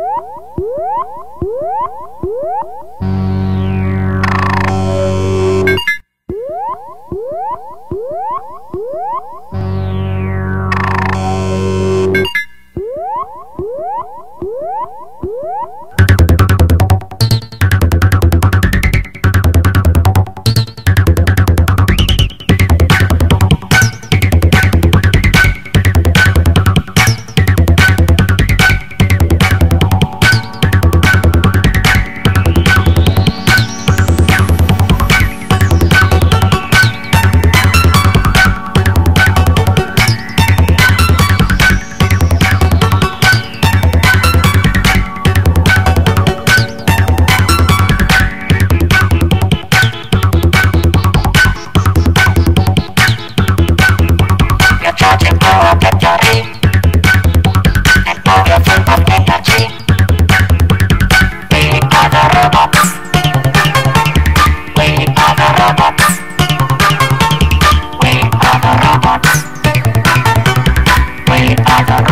Woo! Never